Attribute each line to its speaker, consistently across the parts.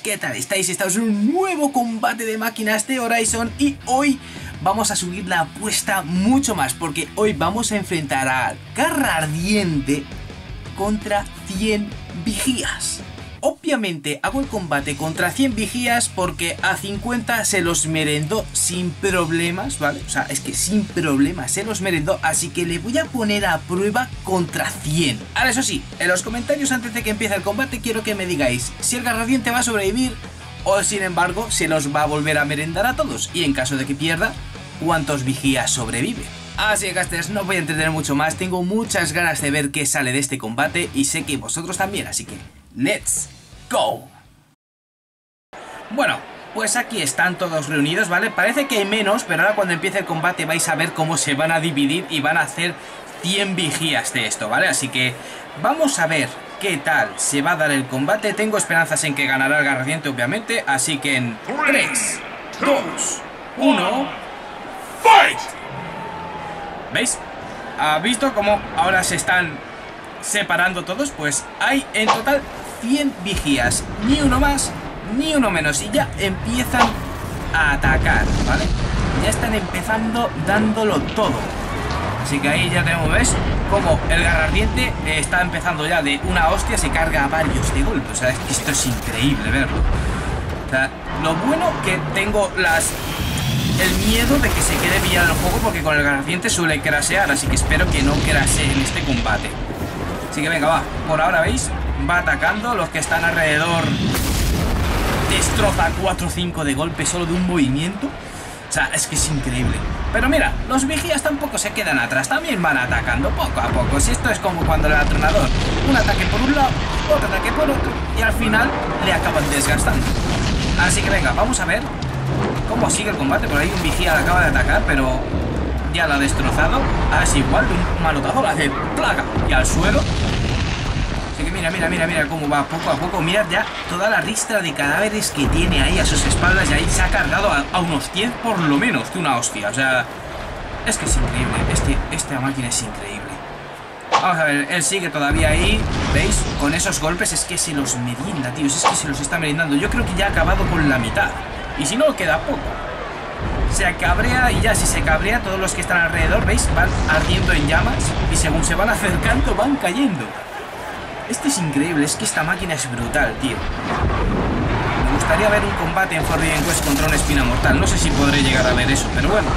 Speaker 1: ¿qué tal estáis? Estamos en un nuevo combate de máquinas de Horizon y hoy vamos a subir la apuesta mucho más porque hoy vamos a enfrentar a Garra Ardiente contra 100 vigías. Obviamente hago el combate contra 100 vigías porque a 50 se los merendó sin problemas, ¿vale? O sea, es que sin problemas se los merendó, así que le voy a poner a prueba contra 100. Ahora eso sí, en los comentarios antes de que empiece el combate quiero que me digáis si el garradiente va a sobrevivir o sin embargo se los va a volver a merendar a todos y en caso de que pierda, cuántos vigías sobrevive. Así que casters, no voy a entretener mucho más, tengo muchas ganas de ver qué sale de este combate y sé que vosotros también, así que ¡let's go! Bueno, pues aquí están todos reunidos, ¿vale? Parece que hay menos, pero ahora cuando empiece el combate vais a ver cómo se van a dividir y van a hacer 100 vigías de esto, ¿vale? Así que vamos a ver qué tal se va a dar el combate. Tengo esperanzas en que ganará el Garradiente, obviamente, así que en 3, 2, 1... ¡Fight! ¿Veis? ¿Ha visto cómo ahora se están separando todos? Pues hay en total 100 vigías, ni uno más, ni uno menos, y ya empiezan a atacar, ¿vale? Ya están empezando dándolo todo. Así que ahí ya tenemos, ¿ves? Como el garrardiente está empezando ya de una hostia, se carga a varios de golpe. O sea, esto es increíble verlo. Lo bueno que tengo las el miedo de que se quede pillado el juego porque con el garrardiente suele crasear, así que espero que no crasee en este combate. Así que venga, va. Por ahora, ¿veis? Va atacando. Los que están alrededor destroza 4 o 5 de golpe solo de un movimiento. O sea, es que es increíble. Pero mira, los vigías tampoco se quedan atrás. También van atacando poco a poco. Si esto es como cuando el atronador, un ataque por un lado, otro ataque por otro. Y al final le acaban desgastando. Así que venga, vamos a ver cómo sigue el combate. Por ahí un vigía acaba de atacar, pero ya lo ha destrozado. Ahora es igual, un manotazo la hace plaga y al suelo. Que mira, mira, mira, mira cómo va poco a poco. Mirad ya toda la ristra de cadáveres que tiene ahí a sus espaldas. Y ahí se ha cargado a, unos 10 por lo menos que una hostia. O sea, es que es increíble. Este, esta máquina es increíble. Vamos a ver, él sigue todavía ahí. ¿Veis? Con esos golpes es que se los merienda, tíos. Es que se los está merendando. Yo creo que ya ha acabado con la mitad. Y si no, queda poco se cabrea y ya si se cabrea todos los que están alrededor, ¿veis? Van ardiendo en llamas y según se van acercando van cayendo. Este es increíble, es que esta máquina es brutal, tío. Me gustaría ver un combate en Forbidden Quest contra una espina mortal. No sé si podré llegar a ver eso, pero bueno.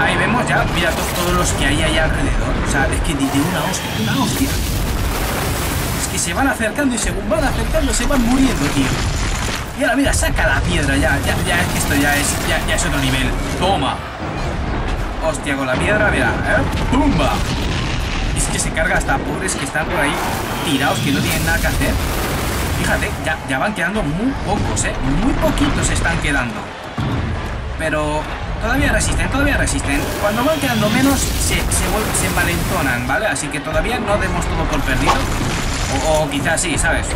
Speaker 1: Ahí vemos ya, mira todos los que hay ahí alrededor. O sea, es que de una hostia, una hostia. Es que se van acercando y según van acercando se van muriendo, tío. Y ahora mira, saca la piedra ya, ya, ya es que esto ya es, ya, ya es otro nivel. Toma. Hostia, con la piedra, mira, ¿eh? ¡Pumba! Que se carga hasta pobres que están por ahí tirados, que no tienen nada que hacer. Fíjate, ya, ya van quedando muy pocos, ¿eh? Muy poquitos están quedando. Pero todavía resisten, todavía resisten. Cuando van quedando menos, se, se, se envalentonan, ¿vale? Así que todavía no demos todo por perdido. O, quizás sí, ¿sabes?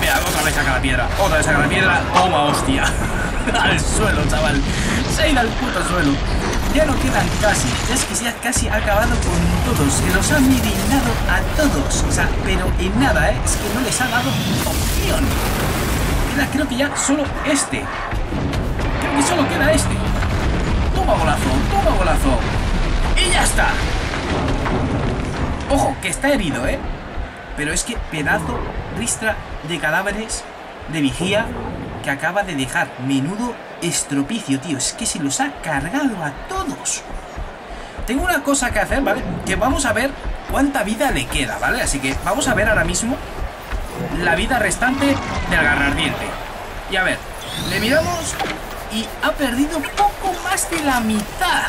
Speaker 1: Mira, otra vez saca la piedra. Otra vez saca la piedra. Toma, hostia. al suelo, chaval. Se ha al puto suelo. Ya no quedan casi. Es que casi ha acabado con todos. Se los ha mirinado a todos. O sea, pero en nada, ¿eh? Es que no les ha dado opción. Queda, creo que ya solo este. Creo que solo queda este. Toma golazo, toma golazo. Y ya está. Ojo, que está herido, ¿eh? Pero es que pedazo ristra de cadáveres de vigía que acaba de dejar. Menudo estropicio, tío. Es que se los ha cargado a todos. Tengo una cosa que hacer, ¿vale? Que vamos a ver cuánta vida le queda, ¿vale? Así que vamos a ver ahora mismo la vida restante del garrardiente. Y a ver, le miramos y ha perdido poco más de la mitad.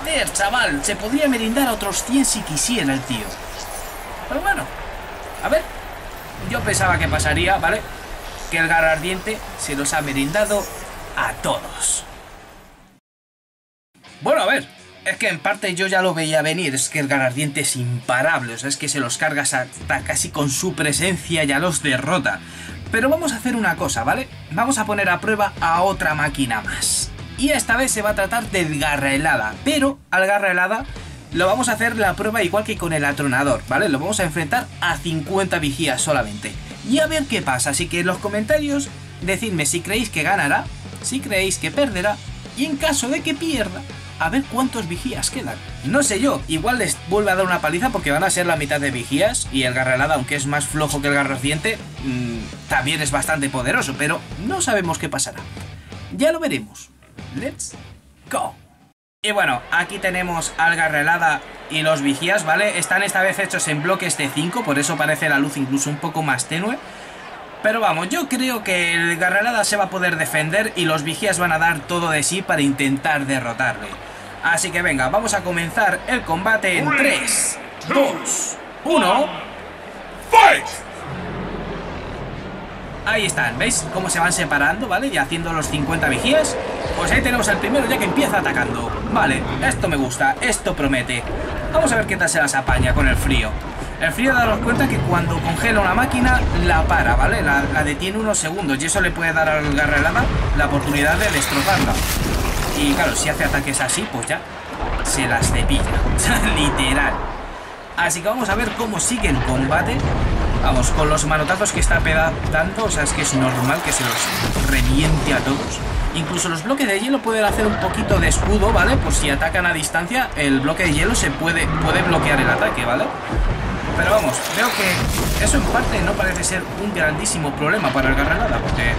Speaker 1: Joder, chaval, se podría merendar a otros 100 si quisiera el tío. Pero bueno, a ver. Yo pensaba que pasaría, ¿vale? Que el ardiente se los ha merendado a todos. Bueno, a ver. Es que en parte yo ya lo veía venir, es que el ardiente es imparable, o sea, es que se los cargas hasta casi con su presencia ya los derrota. Pero vamos a hacer una cosa, ¿vale? Vamos a poner a prueba a otra máquina más. Y esta vez se va a tratar del garra helada, pero al garra helada lo vamos a hacer la prueba igual que con el atronador, ¿vale? Lo vamos a enfrentar a 50 vigías solamente. Y a ver qué pasa. Así que en los comentarios decidme si creéis que ganará, si creéis que perderá y en caso de que pierda, a ver cuántos vigías quedan. No sé yo, igual les vuelve a dar una paliza porque van a ser la mitad de vigías y el garralada, aunque es más flojo que el garrociente, mmm, también es bastante poderoso, pero no sabemos qué pasará. Ya lo veremos. Let's go. Y bueno, aquí tenemos al garralada y los vigías, ¿vale? Están esta vez hechos en bloques de 5, por eso parece la luz incluso un poco más tenue. Pero vamos, yo creo que el Garralada se va a poder defender y los vigías van a dar todo de sí para intentar derrotarle. Así que venga, vamos a comenzar el combate en 3, 2, 1... ¡Fight! Ahí están, ¿veis cómo se van separando, vale? Y haciendo los 50 vigías. Pues ahí tenemos el primero ya que empieza atacando. Vale, esto me gusta, esto promete. Vamos a ver qué tal se las apaña con el frío. El frío, daros cuenta que cuando congela una máquina, la para, ¿vale? La, detiene unos segundos y eso le puede dar al Garrelada la oportunidad de destrozarla. Y claro, si hace ataques así, pues ya se las cepilla. Literal. Así que vamos a ver cómo sigue el combate. Vamos, con los manotazos que está dando, o sea, es que es normal que se los reviente a todos. Incluso los bloques de hielo pueden hacer un poquito de escudo, ¿vale? Por si atacan a distancia, el bloque de hielo se puede, puede bloquear el ataque, ¿vale? Pero vamos, veo que eso en parte no parece ser un grandísimo problema para el Garralada, porque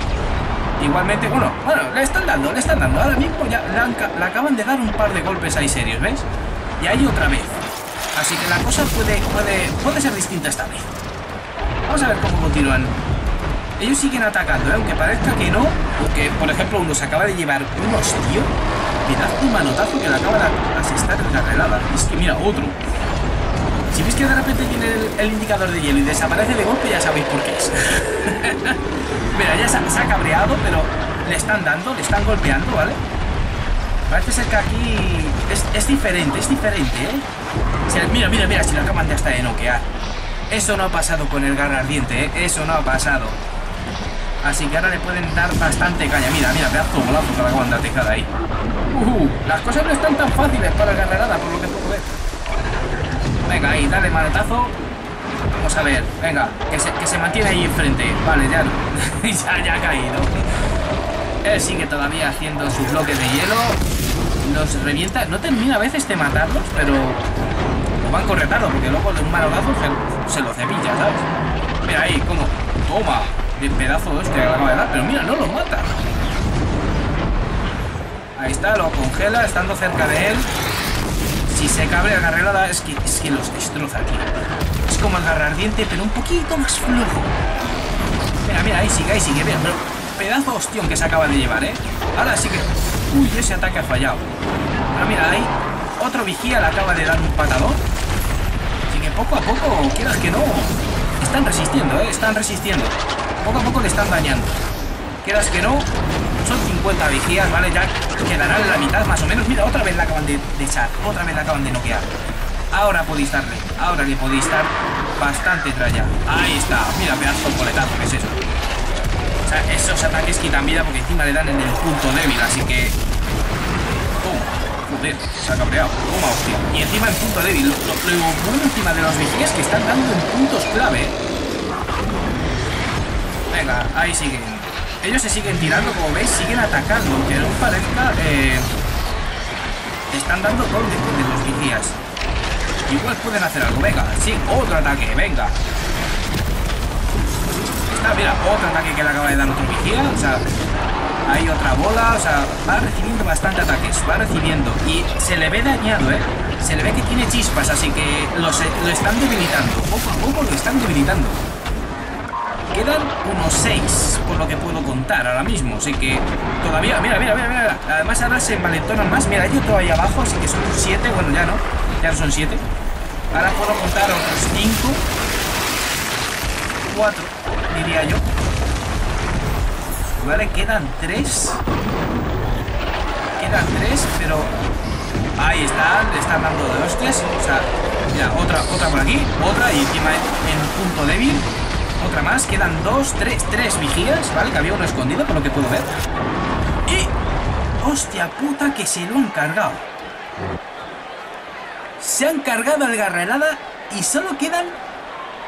Speaker 1: igualmente, bueno, bueno, le están dando, le están dando. Ahora mismo ya le, acaban de dar un par de golpes ahí serios, ¿ves? Y ahí otra vez. Así que la cosa puede, puede, puede ser distinta esta vez. Vamos a ver cómo continúan. Ellos siguen atacando, ¿eh? aunque parezca que no, porque, por ejemplo, uno se acaba de llevar un hostia, mirad un manotazo que le acaba de asestar en la relada. Es que mira, otro. Si veis que de repente tiene el, indicador de hielo y desaparece de golpe, ya sabéis por qué es. Mira, ya se, ha cabreado, pero le están dando, le están golpeando, ¿vale? Parece ser que aquí es, diferente, es diferente, ¿eh? mira, mira, mira, si lo acaban de hasta de noquear. Eso no ha pasado con el garra ardiente, ¿eh? Eso no ha pasado. Así que ahora le pueden dar bastante caña. Mira, mira, pedazo golazo que la acaban de atacar ahí. Uh, las cosas no están tan fáciles para el garrarada, por lo que puedo ver. Venga, ahí, dale manotazo. Vamos a ver, venga, que se, que se mantiene ahí enfrente. Vale, ya, ya, ya ha caído. Él sigue todavía haciendo sus bloques de hielo. Los revienta. No termina a veces de matarlos, pero van corretando porque luego de un manotazo se, se lo cepilla, ¿sabes? Mira ahí, como. Toma. El pedazo este que acaba de dar. Pero mira, no lo mata. Ahí está, lo congela, estando cerca de él. Si se cabrea Garrelada es que, es que los destroza, tío. Es como el ardiente, pero un poquito más flojo. Mira, mira, ahí sigue, ahí sigue, mira, pero pedazo hostión que se acaba de llevar, ¿eh? Ahora sí que... Uy, ese ataque ha fallado. Pero mira, ahí otro vigía le acaba de dar un patadón. Poco a poco, quieras que no, están resistiendo, ¿eh? Están resistiendo. Poco a poco le están dañando. Quieras que no, son 50 vigías, ¿vale? Ya quedarán la mitad más o menos. Mira, otra vez la acaban de, echar. Otra vez la acaban de noquear. Ahora podéis darle. Ahora le podéis dar bastante tralla. Ahí está. Mira, pedazo de coletazo, ¿qué es eso? Esos ataques quitan vida porque encima le dan en el punto débil, así que... Toma. Se ha cabreado. Toma, hostia. Y encima en punto débil. Lo, bueno encima de los vigías que están dando en puntos clave. Venga, ahí siguen. Ellos se siguen tirando, como veis, siguen atacando, aunque no parezca... Eh, están dando todo de, los vigías. Igual pueden hacer algo, venga, sí, otro ataque, venga. Está, mira, otro ataque que le acaba de dar otro vigía, o sea... Hay otra bola, o sea, va recibiendo bastante ataques, va recibiendo. Y se le ve dañado, ¿eh? Se le ve que tiene chispas, así que lo, están debilitando. Poco a poco lo están debilitando. Quedan unos 6, por lo que puedo contar ahora mismo. Así que todavía... Mira, mira, mira, mira. Además ahora se envalentonan más. Mira, hay otro ahí abajo, así que son 7. Bueno, ya no. Ya no son 7. Ahora puedo contar otros 5. 4, diría yo. Vale, quedan 3. Quedan 3, pero... Ahí están, le están dando de hostias. O sea, mira, otra, otra por aquí, otra y encima en punto débil. Otra más, quedan dos, tres, tres vigías, ¿vale? Que había uno escondido, por lo que puedo ver. Y... ¡Hostia puta que se lo han cargado! Se han cargado el garrelada y solo quedan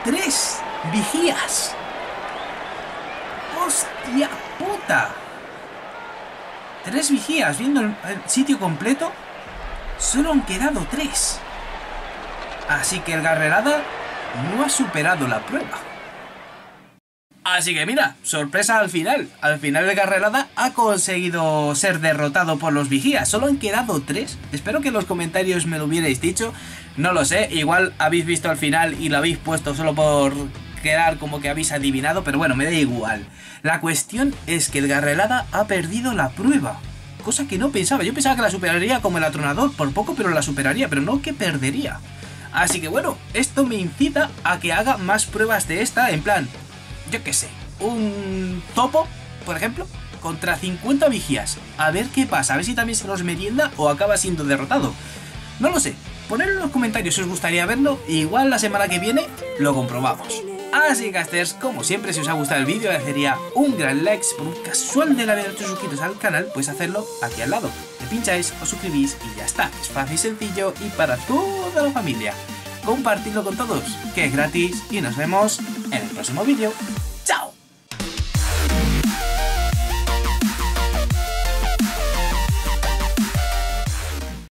Speaker 1: tres vigías. ¡Hostia puta! Tres vigías viendo el, sitio completo. Solo han quedado tres. Así que el Garrelada no ha superado la prueba. Así que mira, sorpresa al final. Al final el Garrelada ha conseguido ser derrotado por los vigías. Solo han quedado tres. Espero que en los comentarios me lo hubierais dicho. No lo sé, igual habéis visto al final y lo habéis puesto solo por quedar como que habéis adivinado, pero bueno, me da igual. La cuestión es que el Garrelada ha perdido la prueba. Cosa que no pensaba. Yo pensaba que la superaría como el atronador, por poco, pero la superaría, pero no que perdería. Así que bueno, esto me incita a que haga más pruebas de esta, en plan, yo qué sé, un topo, por ejemplo, contra 50 vigías. A ver qué pasa, a ver si también se los merienda o acaba siendo derrotado. No lo sé, ponedlo en los comentarios si os gustaría verlo, igual la semana que viene lo comprobamos. Así casters, como siempre, si os ha gustado el vídeo, agradecería un gran like. por un casual de la vida de suscritos al canal, puedes hacerlo aquí al lado. Le pincháis, os suscribís y ya está. Es fácil sencillo y para toda la familia. Compartidlo con todos, que es gratis y nos vemos en el próximo vídeo.